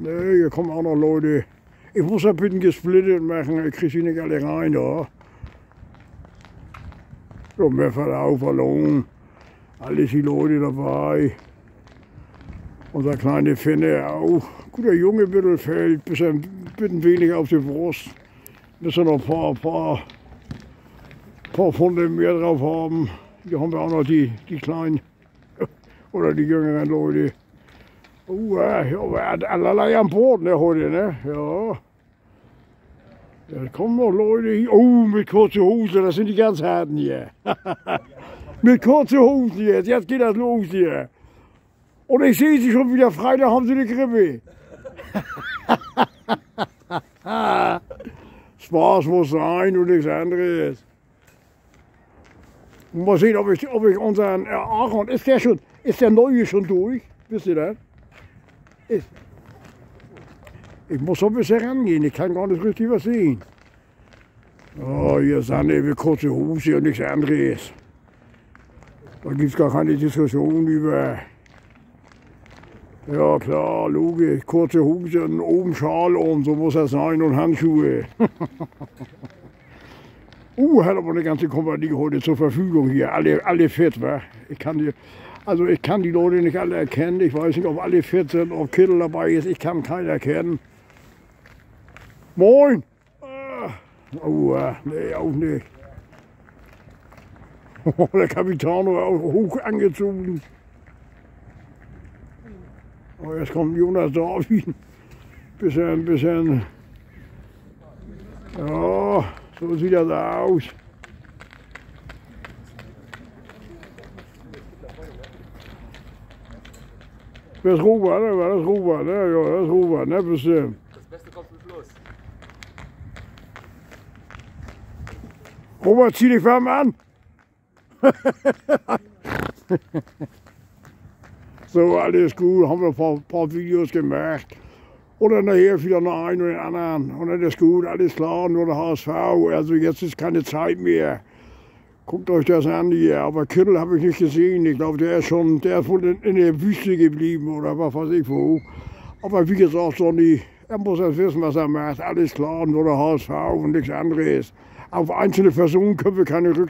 Nee, hier kommen auch noch Leute. Ich muss ein bisschen gesplittet machen, ich kriege sie nicht alle rein da. So, mehr Verlauf, Ballon. Alle die Leute dabei. Unser kleine Finne auch. Guter Junge Mittelfeld, bisschen, bisschen wenig auf die Brust. Müssen noch ein paar, paar, paar Funde mehr drauf haben. Hier haben wir auch noch die, die kleinen oder die jüngeren Leute. Uh, ja, allerlei an Bord ne, heute, ne? Ja. Ja, kommen noch Leute hier. Oh, mit kurzen Hosen, das sind die ganz harten hier. mit kurzen Hosen jetzt, jetzt geht das los hier. Und ich sehe sie schon wieder, Freitag haben sie eine Grippe. Spaß muss sein und nichts anderes. Mal sehen, ob ich, ob ich unseren Aaron, ist der schon, ist der neue schon durch? Wisst ihr das? Ist. Ich muss so ein bisschen rangehen, ich kann gar nicht richtig was sehen. Oh, hier Sanne mit kurze Hose und nichts anderes. Da gibt es gar keine Diskussion über. Ja klar, logisch, kurze Hose und oben Schal um, so muss das sein und Handschuhe. uh, hat aber eine ganze Kompanie heute zur Verfügung hier, alle, alle fit, wa? Ich kann die, also ich kann die Leute nicht alle erkennen, ich weiß nicht, ob alle fit sind, ob Kittel dabei ist, ich kann keinen erkennen. Moin! Ah, Oh, äh, nee, auch nicht. Der Kapitän war auch hoch angezogen. Oh, jetzt kommt Jonas Darwin. Bisschen, bisschen. Ja, so sieht das aus. Das ist Robert, ne? Das ist Robert, ne? Ja, das ist Robert, ne? Bestimmt. Das Beste kommt zum Schluss. Robert, zieh dich warm an. so, alles gut. Haben wir ein paar, paar Videos gemacht. Und dann nachher wieder noch einen oder den anderen. Und dann ist gut, alles klar, nur der HSV. Also jetzt ist keine Zeit mehr. Guckt euch das an hier. Aber Kittel habe ich nicht gesehen. Ich glaube, der ist schon, der ist wohl in, in der Wüste geblieben oder was weiß ich wo. Aber wie gesagt, Sonny, er muss jetzt wissen, was er macht. Alles klar, nur der HSV und nichts anderes. Auf einzelne Personen können wir keine Rücksicht